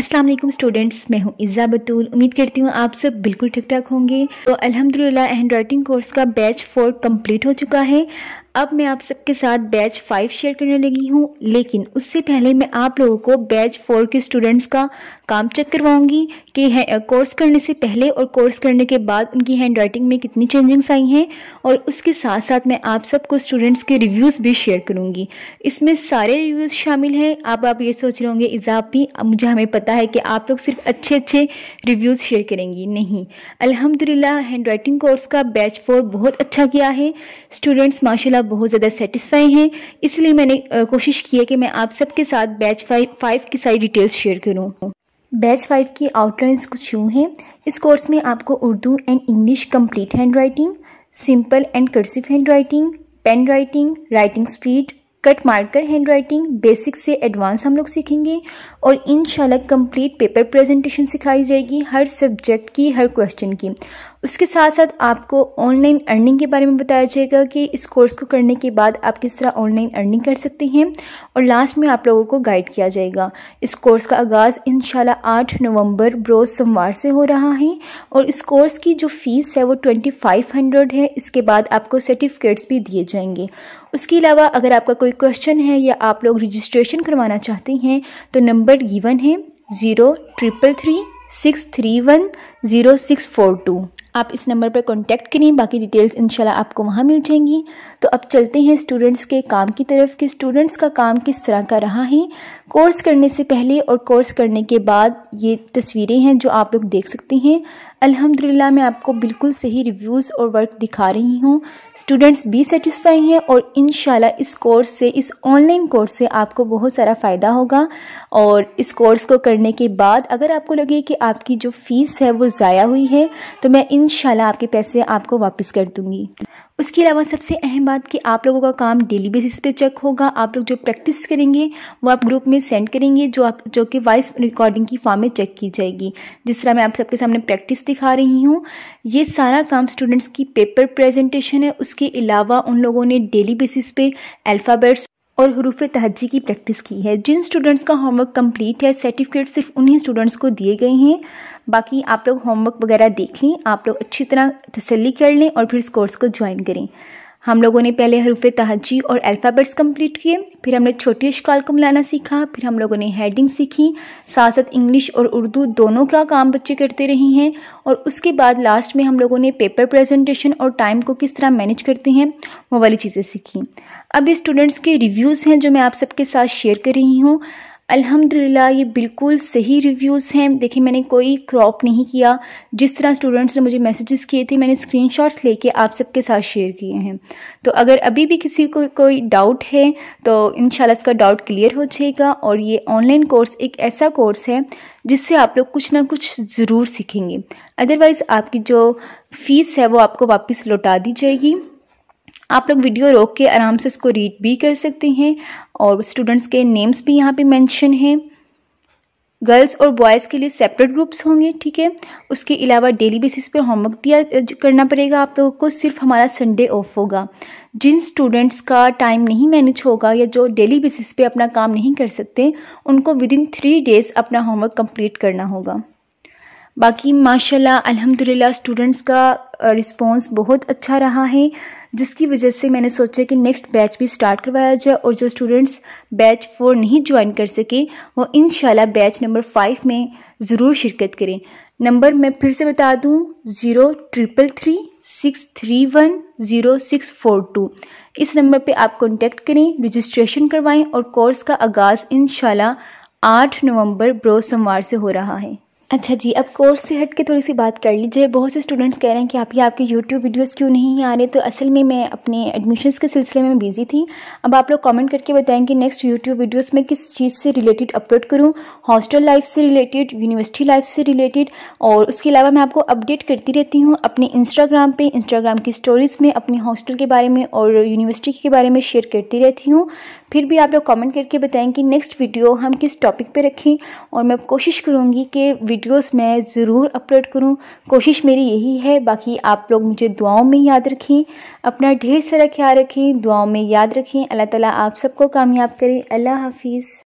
अस्सलाम वालेकुम स्टूडेंट्स, मैं हूँ इज़ा बतूल। उम्मीद करती हूँ आप सब बिल्कुल ठीक ठाक होंगे। तो अल्हम्दुलिल्लाह हैंड राइटिंग कोर्स का बैच फोर कंप्लीट हो चुका है। अब मैं आप सबके साथ बैच फाइव शेयर करने लगी हूँ, लेकिन उससे पहले मैं आप लोगों को बैच फोर के स्टूडेंट्स का काम चेक करवाऊँगी कि है कोर्स करने से पहले और कोर्स करने के बाद उनकी हैंड राइटिंग में कितनी चेंजिंग्स आई हैं और उसके साथ साथ मैं आप सबको स्टूडेंट्स के रिव्यूज़ भी शेयर करूँगी। इसमें सारे रिव्यूज़ शामिल हैं। आप आप ये सोच रहे होंगे इजाफी मुझे हमें पता है कि आप लोग सिर्फ़ अच्छे अच्छे रिव्यूज़ शेयर करेंगी। नहीं। अलहमदिल्ला हैंड राइटिंग कोर्स का बैच फोर बहुत अच्छा किया है। स्टूडेंट्स माशा बहुत ज़्यादा सेटिस्फाई हैं। इसलिए मैंने कोशिश की है कि मैं आप सबके साथ बैच फाइव फाइव की सारी डिटेल्स शेयर करूँ। बैच फाइव की आउटलाइंस कुछ यूँ हैं। इस कोर्स में आपको Urdu and English complete handwriting simple and cursive handwriting pen writing writing speed cut marker handwriting basic से एडवांस हम लोग सीखेंगे और इन कंप्लीट पेपर प्रेजेंटेशन सिखाई जाएगी हर सब्जेक्ट की, हर क्वेश्चन की। उसके साथ साथ आपको ऑनलाइन अर्निंग के बारे में बताया जाएगा कि इस कोर्स को करने के बाद आप किस तरह ऑनलाइन अर्निंग कर सकते हैं और लास्ट में आप लोगों को गाइड किया जाएगा। इस कोर्स का आगाज़ इन आठ नवंबर बरोज़ सोमवार से हो रहा है और इस कोर्स की जो फ़ीस है वो ट्वेंटी फाइव हंड्रेड है। इसके बाद आपको सर्टिफिकेट्स भी दिए जाएँगे। उसके अलावा अगर आपका कोई क्वेश्चन है या आप लोग रजिस्ट्रेशन करवाना चाहते हैं तो नंबर गिवन है zero triple three six three one zero six four two आप इस नंबर पर कॉन्टैक्ट करें, बाकी डिटेल्स इनशाला आपको वहाँ मिल जाएँगी। तो अब चलते हैं स्टूडेंट्स के काम की तरफ़ कि स्टूडेंट्स का काम किस तरह का रहा है कोर्स करने से पहले और कोर्स करने के बाद ये तस्वीरें हैं जो आप लोग देख सकते हैं। अल्हम्दुलिल्लाह, मैं आपको बिल्कुल सही रिव्यूज़ और वर्क दिखा रही हूँ। स्टूडेंट्स भी सेटिस्फाई हैं और इन इस कोर्स से, इस ऑनलाइन कोर्स से आपको बहुत सारा फ़ायदा होगा। और इस कोर्स को करने के बाद अगर आपको लगे कि आपकी जो फ़ीस है वो ज़ाया हुई है तो मैं इन आपके पैसे आपको वापस कर दूँगी। उसके अलावा सबसे अहम बात कि आप लोगों का काम डेली बेसिस पे चेक होगा। आप लोग जो प्रैक्टिस करेंगे, वो आप ग्रुप में सेंड करेंगे, जो जो कि वॉइस रिकॉर्डिंग की फॉर्म में चेक की जाएगी। जिस तरह मैं आप सबके सामने प्रैक्टिस दिखा रही हूँ, ये सारा काम स्टूडेंट्स की पेपर प्रेजेंटेशन है। उसके अलावा उन लोगों ने डेली बेसिस पे अल्फ़ाबेट्स और हरूफ तहजी की प्रैक्टिस की है। जिन स्टूडेंट्स का होमवर्क कंप्लीट है सर्टिफिकेट सिर्फ़ उन्हीं स्टूडेंट्स को दिए गए हैं। बाकी आप लोग होमवर्क वगैरह देख लें, आप लोग अच्छी तरह तसली कर लें और फिर इस कोर्स को ज्वाइन करें। हम लोगों ने पहले हरूफ तहजी और अल्फ़ाबेट्स कंप्लीट किए, फिर हमने छोटी अशकाल को मिलाना सीखा, फिर हम लोगों ने हेडिंग सीखी, साथ साथ इंग्लिश और उर्दू दोनों का काम बच्चे करते रहे हैं और उसके बाद लास्ट में हम लोगों ने पेपर प्रेजेंटेशन और टाइम को किस तरह मैनेज करते हैं, वो वाली चीज़ें सीखी। अब ये स्टूडेंट्स के रिव्यूज़ हैं जो मैं आप सबके साथ शेयर कर रही हूँ। अल्हम्दुलिल्लाह, ये बिल्कुल सही रिव्यूज़ हैं। देखिए, मैंने कोई क्रॉप नहीं किया। जिस तरह स्टूडेंट्स ने मुझे मैसेजेस किए थे, मैंने स्क्रीनशॉट्स लेके आप सबके साथ शेयर किए हैं। तो अगर अभी भी किसी को कोई डाउट है तो इन इसका डाउट क्लियर हो जाएगा। और ये ऑनलाइन कोर्स एक ऐसा कोर्स है, जिससे आप लोग कुछ ना कुछ ज़रूर सीखेंगे। अदरवाइज़ आपकी जो फ़ीस है, वो आपको वापस लौटा दी जाएगी। आप लोग वीडियो रोक के आराम से इसको रीड भी कर सकते हैं। और स्टूडेंट्स के नेम्स भी यहाँ पे मेंशन हैं। गर्ल्स और बॉयज़ के लिए सेपरेट ग्रुप्स होंगे, ठीक है? उसके अलावा डेली बेसिस पे होमवर्क दिया करना पड़ेगा आप लोगों को, सिर्फ़ हमारा संडे ऑफ़ होगा। जिन स्टूडेंट्स का टाइम नहीं मैनेज होगा या जो डेली बेसिस पे अपना काम नहीं कर सकते, उनको विद इन थ्री डेज़ अपना होमवर्क कंप्लीट करना होगा। बाकी माशाल्लाह, अल्हम्दुलिल्लाह स्टूडेंट्स का रिस्पांस बहुत अच्छा रहा है। जिसकी वजह से मैंने सोचा कि नेक्स्ट बैच भी स्टार्ट करवाया जाए और जो स्टूडेंट्स बैच फोर नहीं ज्वाइन कर सके, वो इन बैच नंबर फाइव में ज़रूर शिरकत करें। नंबर मैं फिर से बता दूँ zero triple three six three one zero six four two इस नंबर पे आप कॉन्टेक्ट करें रजिस्ट्रेशन करवाएँ और कोर्स का आगाज़ इन आठ नवंबर बरोज़ सोमवार से हो रहा है। अच्छा जी, अब कोर्स से हट के थोड़ी सी बात कर लीजिए। बहुत से स्टूडेंट्स कह रहे हैं कि आप ये आपके यूट्यूब वीडियोस क्यों नहीं आ रहे? तो असल में मैं अपने एडमिशन्स के सिलसिले में बिज़ी थी। अब आप लोग कमेंट करके बताएँ कि नेक्स्ट यूट्यूब वीडियोस में किस चीज़ से रिलेटेड अपलोड करूँ? हॉस्टल लाइफ से रिलेटेड यूनिवर्सिटी लाइफ से रिलेटेड और उसके अलावा मैं आपको अपडेट करती रहती हूँ अपने इंस्टाग्राम पर इंस्टाग्राम की स्टोरीज़ में, अपने हॉस्टल के बारे में और यूनिवर्सिटी के बारे में शेयर करती रहती हूँ। फिर भी आप लोग कमेंट करके बताएँ कि नेक्स्ट वीडियो हम किस टॉपिक पर रखें। और मैं कोशिश करूँगी कि वीडियोस मैं ज़रूर अपलोड करूँ। कोशिश मेरी यही है, बाकी आप लोग मुझे दुआओं में याद रखें, अपना ढेर सारा ख्याल रखें, दुआओं में याद रखें। अल्लाह ताला आप सबको कामयाब करें। अल्लाह हाफिज़।